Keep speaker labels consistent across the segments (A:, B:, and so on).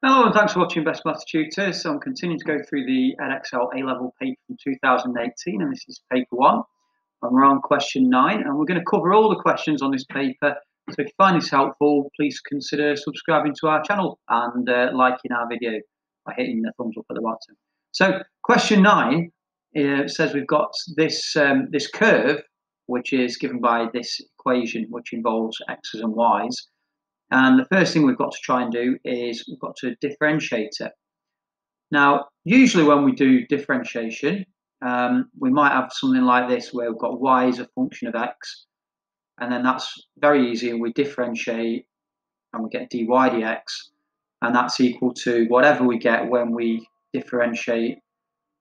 A: Hello and thanks for watching Best Maths Tutors. So I'm continuing to go through the Edexcel A-Level paper from 2018 and this is paper one. And we're on question nine and we're going to cover all the questions on this paper. So if you find this helpful, please consider subscribing to our channel and uh, liking our video by hitting the thumbs up at the bottom. So question nine uh, says we've got this, um, this curve which is given by this equation which involves x's and y's and the first thing we've got to try and do is we've got to differentiate it. Now, usually when we do differentiation, um, we might have something like this where we've got y is a function of x, and then that's very easy. and We differentiate and we get dy dx, and that's equal to whatever we get when we differentiate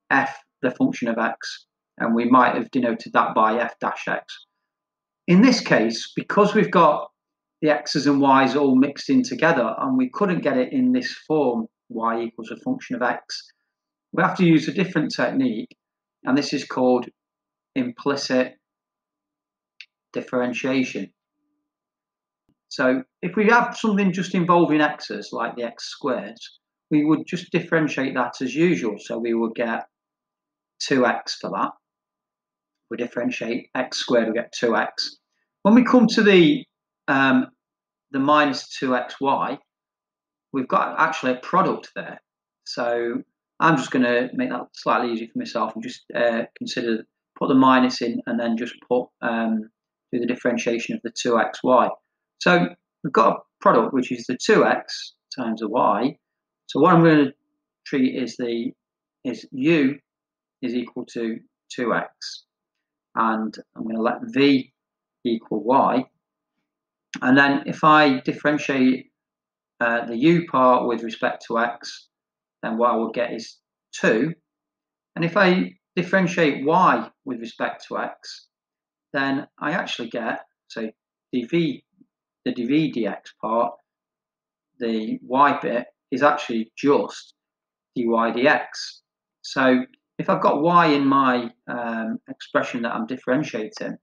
A: f, the function of x, and we might have denoted that by f dash x. In this case, because we've got the x's and y's all mixed in together and we couldn't get it in this form y equals a function of x. We have to use a different technique and this is called implicit differentiation. So if we have something just involving x's like the x squared, we would just differentiate that as usual. So we would get 2x for that. We differentiate x squared we get 2x when we come to the um, the minus 2xy, we've got actually a product there. So I'm just going to make that slightly easier for myself and just uh, consider put the minus in and then just put um, do the differentiation of the 2xy. So we've got a product which is the 2x times the y. So what I'm going to treat is the is u is equal to 2x and I'm going to let v equal y and then if I differentiate uh, the u part with respect to x, then what I will get is 2. And if I differentiate y with respect to x, then I actually get, so dv, the dv dx part, the y bit is actually just dy dx. So if I've got y in my um, expression that I'm differentiating,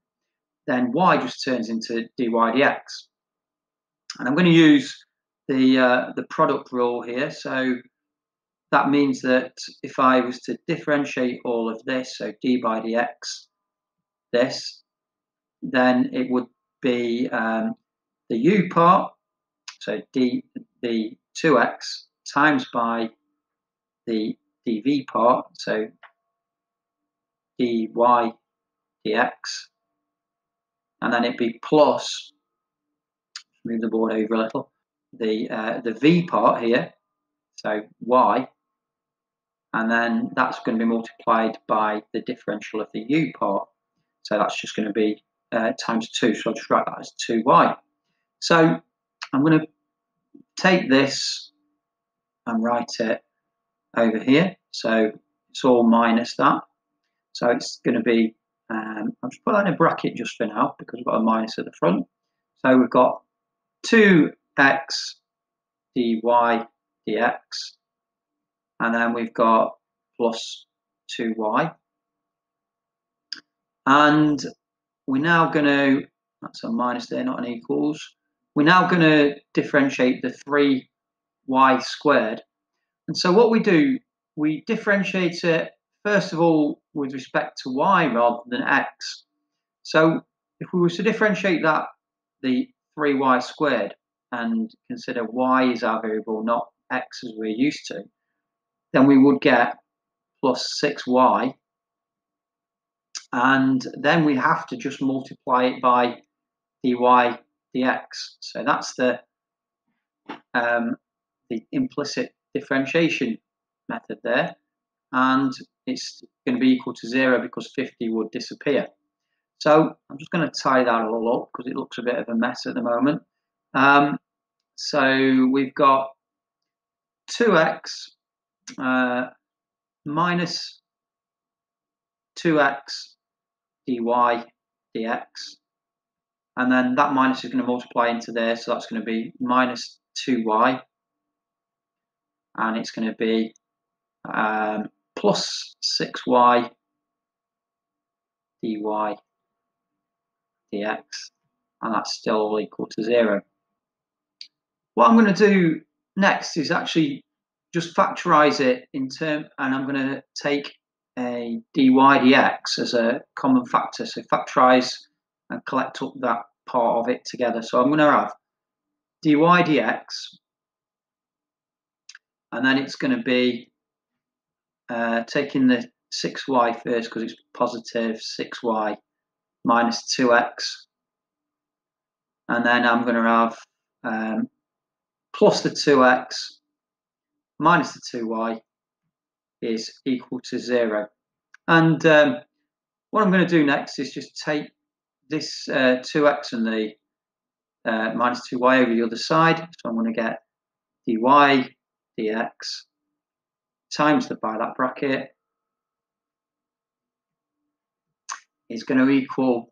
A: then y just turns into dy dx. And I'm going to use the, uh, the product rule here. So that means that if I was to differentiate all of this, so d by dx, this, then it would be um, the u part, so d the 2x times by the dv part, so dy dx, and then it'd be plus, move the board over a little, the, uh, the v part here, so y, and then that's going to be multiplied by the differential of the u part. So that's just going to be uh, times 2, so I'll just write that as 2y. So I'm going to take this and write it over here. So it's all minus that. So it's going to be um, I'll just put that in a bracket just for now because we've got a minus at the front. So we've got 2x dy dx, and then we've got plus 2y. And we're now going to, that's a minus there, not an equals. We're now going to differentiate the 3y squared. And so what we do, we differentiate it first of all with respect to y rather than x. So if we were to differentiate that, the 3y squared, and consider y is our variable, not x as we're used to, then we would get plus 6y. And then we have to just multiply it by dy dx. So that's the um, the implicit differentiation method there. And it's going to be equal to zero because 50 would disappear. So I'm just going to tie that all up because it looks a bit of a mess at the moment. Um, so we've got 2x uh, minus 2x dy dx. And then that minus is going to multiply into there. So that's going to be minus 2y. And it's going to be um, plus 6y dy dx and that's still equal to 0. What I'm going to do next is actually just factorize it in term, and I'm going to take a dy dx as a common factor. So factorize and collect up that part of it together. So I'm going to have dy dx, and then it's going to be uh, taking the 6y first because it's positive 6y minus 2x. And then I'm going to have um, plus the 2x minus the 2y is equal to 0. And um, what I'm going to do next is just take this uh, 2x and the uh, minus 2y over the other side. So I'm going to get dy dx times the by that bracket is going to equal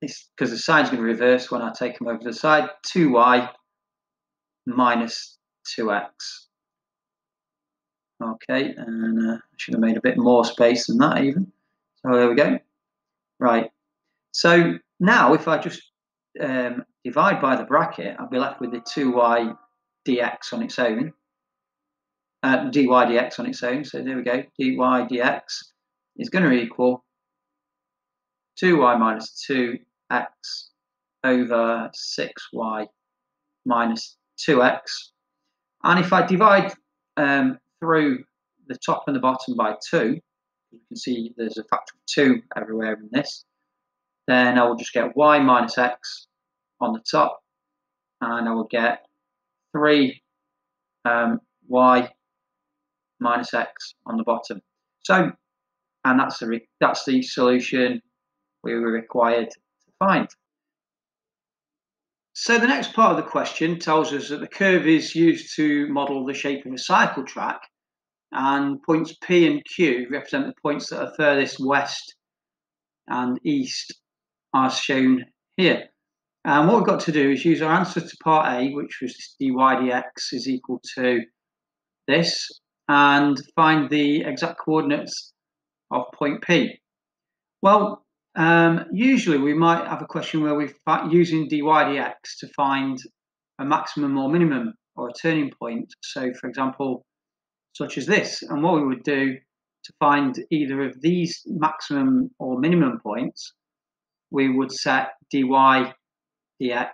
A: this because the sign's going to reverse when I take them over the side 2y minus 2x okay and uh, I should have made a bit more space than that even. So there we go. Right. So now if I just um, divide by the bracket I'll be left with the 2y dx on its own uh, dy dx on its own. So there we go, dy dx is going to equal 2y minus 2x over 6y minus 2x. And if I divide um, through the top and the bottom by 2, you can see there's a factor of 2 everywhere in this, then I will just get y minus x on the top, and I will get 3 um, y minus x on the bottom. So, and that's the, that's the solution we were required to find. So the next part of the question tells us that the curve is used to model the shape of a cycle track and points P and Q represent the points that are furthest west and east as shown here. And what we've got to do is use our answer to part A, which was dy dx is equal to this, and find the exact coordinates of point P? Well, um, usually we might have a question where we're using dy dx to find a maximum or minimum or a turning point. So, for example, such as this. And what we would do to find either of these maximum or minimum points, we would set dy dx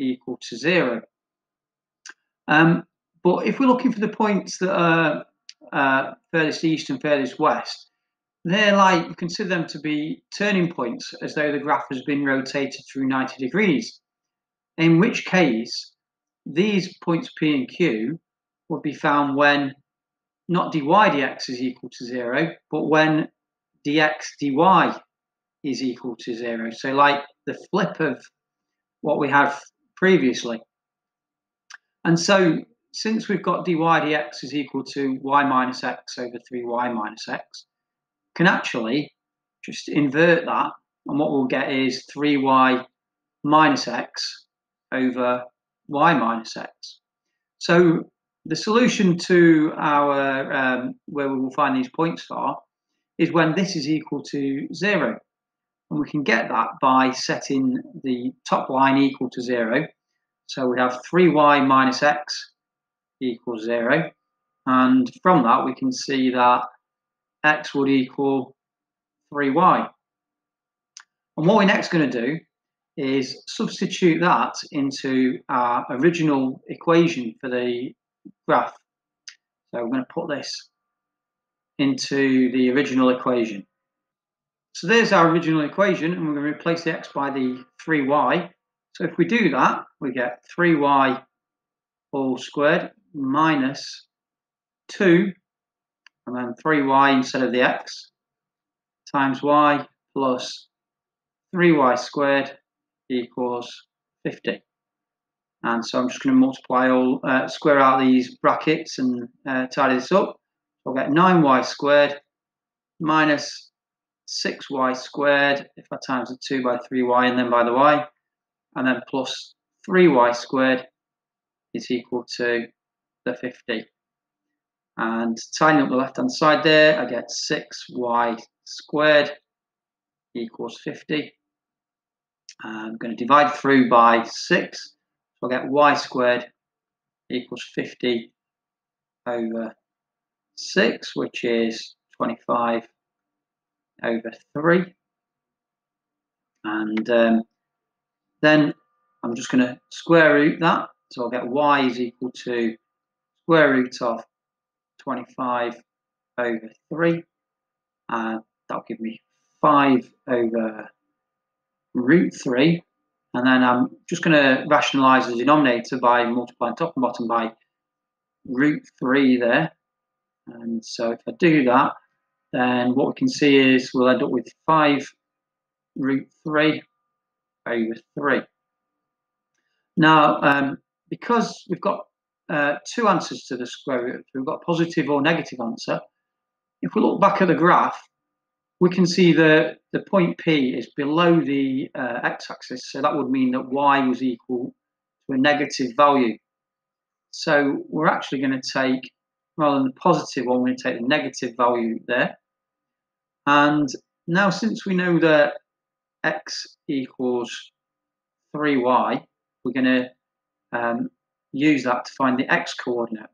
A: equal to zero. Um, but if we're looking for the points that are uh, furthest east and furthest west, they're like, you consider them to be turning points as though the graph has been rotated through 90 degrees. In which case, these points P and Q would be found when not dy dx is equal to zero, but when dx dy is equal to zero. So like the flip of what we had previously. And so since we've got dy dx is equal to y minus x over 3y minus x, can actually just invert that, and what we'll get is 3y minus x over y minus x. So the solution to our, um, where we will find these points are, is when this is equal to zero. And we can get that by setting the top line equal to zero. So we have 3y minus x equals 0. And from that, we can see that x would equal 3y. And what we're next going to do is substitute that into our original equation for the graph. So we're going to put this into the original equation. So there's our original equation, and we're going to replace the x by the 3y. So if we do that, we get 3y all squared minus 2 and then 3y instead of the x times y plus 3y squared equals 50. And so I'm just going to multiply all, uh, square out these brackets and uh, tidy this up. I'll get 9y squared minus 6y squared if I times the 2 by 3y and then by the y, and then plus 3y squared is equal to the 50. And tidying up the left hand side there, I get 6y squared equals 50. I'm going to divide through by 6, so I'll get y squared equals 50 over 6, which is 25 over 3. And um, then I'm just going to square root that. So I'll get y is equal to square root of 25 over 3. And that'll give me 5 over root 3. And then I'm just going to rationalize the denominator by multiplying top and bottom by root 3 there. And so if I do that, then what we can see is we'll end up with 5 root 3 over 3. Now, um, because we've got uh, two answers to the square root, we've got a positive or negative answer. If we look back at the graph, we can see that the point P is below the uh, x-axis, so that would mean that y was equal to a negative value. So we're actually going to take, rather than the positive one, we're going to take the negative value there. And now since we know that x equals 3y, we're going to um, use that to find the x coordinate.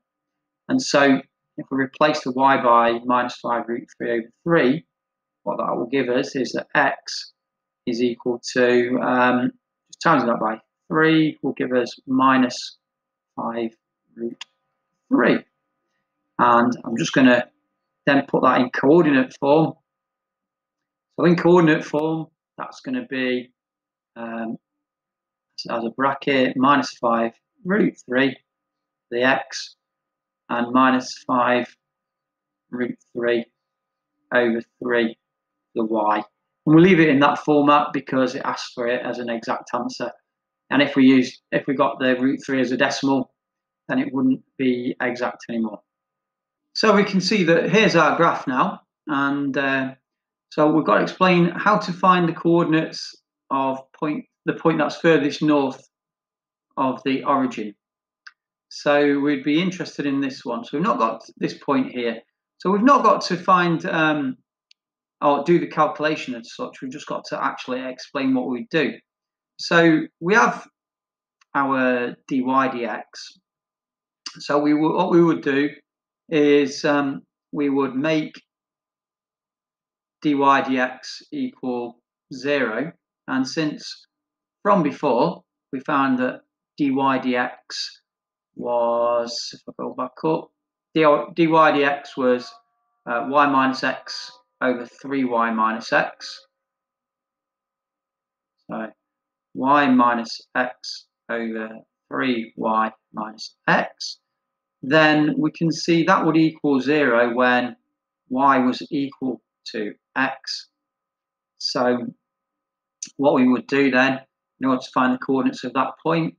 A: And so if we replace the y by minus 5 root 3 over 3, what that will give us is that x is equal to, um, just times that by 3 will give us minus 5 root 3. And I'm just going to then put that in coordinate form. So in coordinate form, that's going to be um, as a bracket minus 5 root 3 the x and minus 5 root 3 over 3 the y. And we'll leave it in that format because it asks for it as an exact answer. And if we use, if we got the root 3 as a decimal, then it wouldn't be exact anymore. So we can see that here's our graph now. And uh, so we've got to explain how to find the coordinates of point the point that's furthest north of the origin. So we'd be interested in this one. So we've not got this point here. So we've not got to find um, or do the calculation as such. We've just got to actually explain what we do. So we have our dy dx. So we what we would do is um, we would make dy dx equal zero. And since from before we found that dy dx was, if I go back up, dy, dx was uh, y minus x over 3y minus x. So y minus x over 3y minus x. Then we can see that would equal 0 when y was equal to x. So what we would do then, in order to find the coordinates of that point,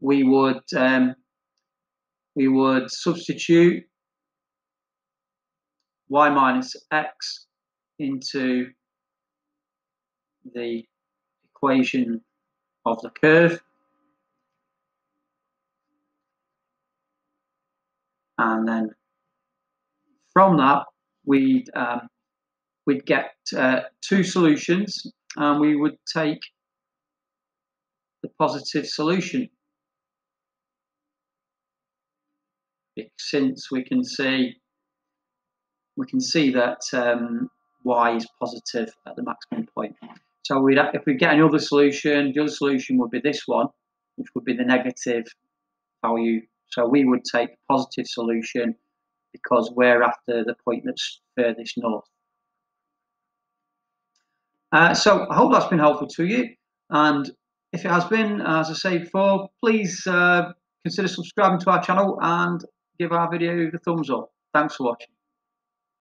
A: we would um, we would substitute y minus x into the equation of the curve. And then from that we'd um, we'd get uh, two solutions and we would take the positive solution since we can see we can see that um, y is positive at the maximum point. So we'd, if we get another solution, the other solution would be this one, which would be the negative value. So we would take the positive solution because we're after the point that's furthest north. Uh, so I hope that's been helpful to you. And if it has been, as I say before, please uh, consider subscribing to our channel and give our video the thumbs up. Thanks for watching.